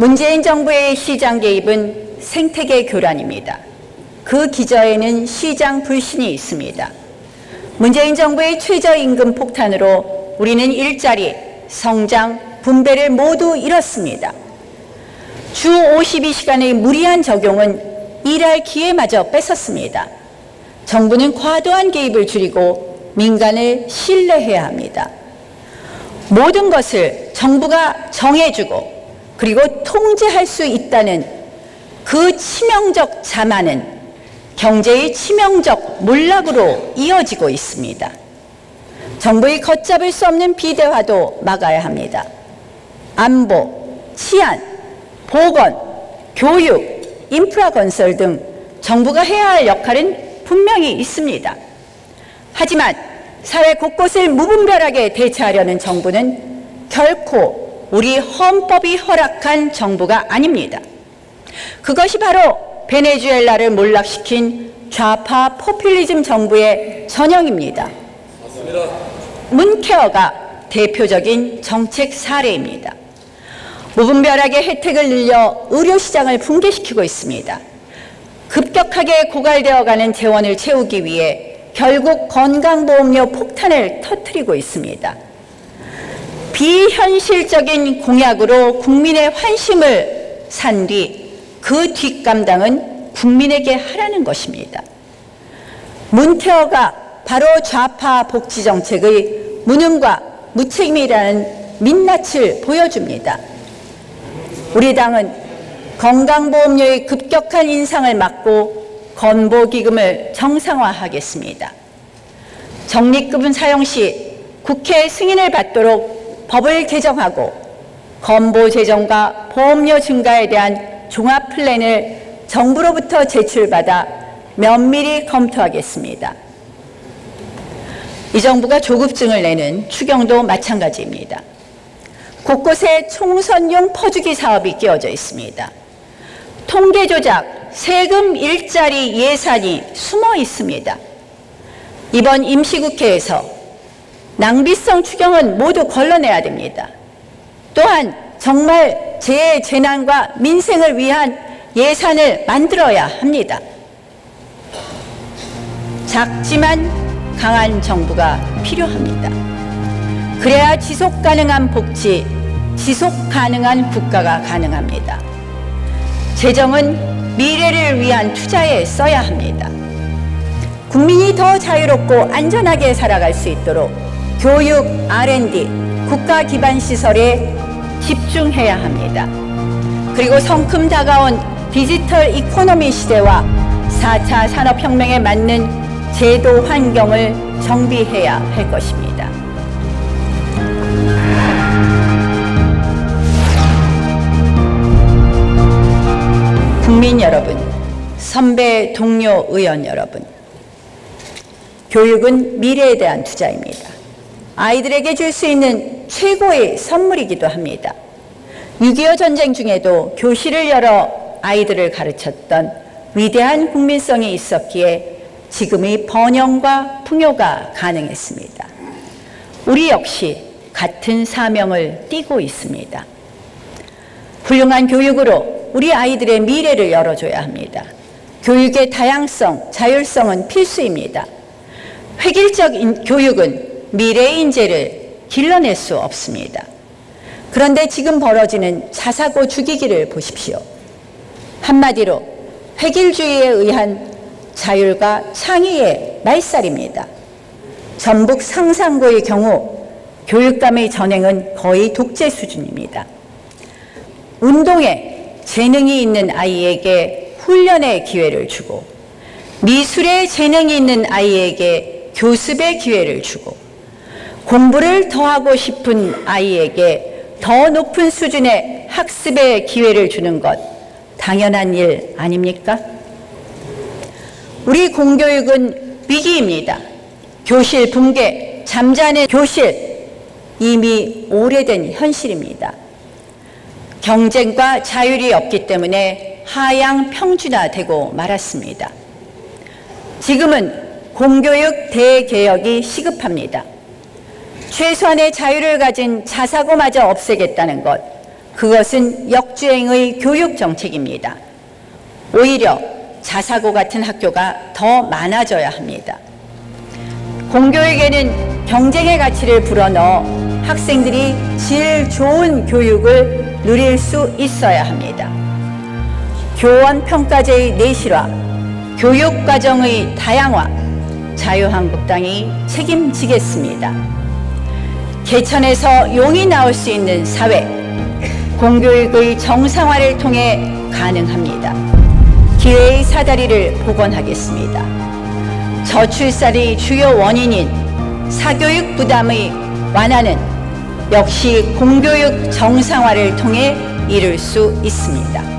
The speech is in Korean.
문재인 정부의 시장 개입은 생태계 교란입니다. 그 기저에는 시장 불신이 있습니다. 문재인 정부의 최저임금 폭탄으로 우리는 일자리, 성장, 분배를 모두 잃었습니다. 주 52시간의 무리한 적용은 일할 기회마저 뺏었습니다. 정부는 과도한 개입을 줄이고 민간을 신뢰해야 합니다. 모든 것을 정부가 정해주고 그리고 통제할 수 있다는 그 치명적 자만은 경제의 치명적 몰락으로 이어지고 있습니다. 정부의 걷잡을 수 없는 비대화도 막아야 합니다. 안보, 치안, 보건, 교육, 인프라 건설 등 정부가 해야 할 역할은 분명히 있습니다. 하지만 사회 곳곳을 무분별하게 대처하려는 정부는 결코 우리 헌법이 허락한 정부가 아닙니다. 그것이 바로 베네수엘라를 몰락시킨 좌파 포퓰리즘 정부의 전형입니다. 문케어가 대표적인 정책 사례입니다. 무분별하게 혜택을 늘려 의료시장을 붕괴시키고 있습니다. 급격하게 고갈되어가는 재원을 채우기 위해 결국 건강보험료 폭탄을 터뜨리고 있습니다. 비현실적인 공약으로 국민의 환심을 산 뒤 그 뒷감당은 국민에게 하라는 것입니다. 문태어가 바로 좌파 복지 정책의 무능과 무책임이라는 민낯을 보여줍니다. 우리 당은 건강보험료의 급격한 인상을 막고 건보기금을 정상화하겠습니다. 적립금은 사용 시 국회 승인을 받도록 법을 개정하고 건보 재정과 보험료 증가에 대한 종합 플랜을 정부로부터 제출받아 면밀히 검토하겠습니다. 이 정부가 조급증을 내는 추경도 마찬가지입니다. 곳곳에 총선용 퍼주기 사업이 끼어져 있습니다. 통계 조작, 세금 일자리 예산이 숨어 있습니다. 이번 임시국회에서 낭비성 추경은 모두 걸러내야 됩니다. 또한 정말 재해 재난과 민생을 위한 예산을 만들어야 합니다. 작지만 강한 정부가 필요합니다. 그래야 지속 가능한 복지, 지속 가능한 국가가 가능합니다. 재정은 미래를 위한 투자에 써야 합니다. 국민이 더 자유롭고 안전하게 살아갈 수 있도록 교육, R&D, 국가 기반 시설에 집중해야 합니다. 그리고 성큼 다가온 디지털 economy 시대와 4차 산업혁명에 맞는 제도 환경을 정비해야 할 것입니다. 국민 여러분, 선배 동료 의원 여러분, 교육은 미래에 대한 투자입니다. 아이들에게 줄 수 있는 최고의 선물이기도 합니다. 6.25 전쟁 중에도 교실을 열어 아이들을 가르쳤던 위대한 국민성이 있었기에 지금의 번영과 풍요가 가능했습니다. 우리 역시 같은 사명을 띠고 있습니다. 훌륭한 교육으로 우리 아이들의 미래를 열어줘야 합니다. 교육의 다양성, 자율성은 필수입니다. 획일적 교육은 미래의 인재를 길러낼 수 없습니다. 그런데 지금 벌어지는 자사고 죽이기를 보십시오. 한마디로 획일주의에 의한 자율과 창의의 말살입니다. 전북 상산고의 경우 교육감의 전행은 거의 독재 수준입니다. 운동에 재능이 있는 아이에게 훈련의 기회를 주고 미술에 재능이 있는 아이에게 교습의 기회를 주고 공부를 더 하고 싶은 아이에게 더 높은 수준의 학습의 기회를 주는 것 당연한 일 아닙니까? 우리 공교육은 위기입니다. 교실 붕괴, 잠자는 교실 이미 오래된 현실입니다. 경쟁과 자율이 없기 때문에 하향 평준화되고 말았습니다. 지금은 공교육 대개혁이 시급합니다. 최소한의 자유를 가진 자사고마저 없애겠다는 것, 그것은 역주행의 교육 정책입니다. 오히려 자사고 같은 학교가 더 많아져야 합니다. 공교육에는 경쟁의 가치를 불어넣어 학생들이 질 좋은 교육을 누릴 수 있어야 합니다. 교원 평가제의 내실화, 교육 과정의 다양화, 자유한국당이 책임지겠습니다. 개천에서 용이 나올 수 있는 사회, 공교육의 정상화를 통해 가능합니다. 기회의 사다리를 복원하겠습니다. 저출산의 주요 원인인 사교육 부담의 완화는 역시 공교육 정상화를 통해 이룰 수 있습니다.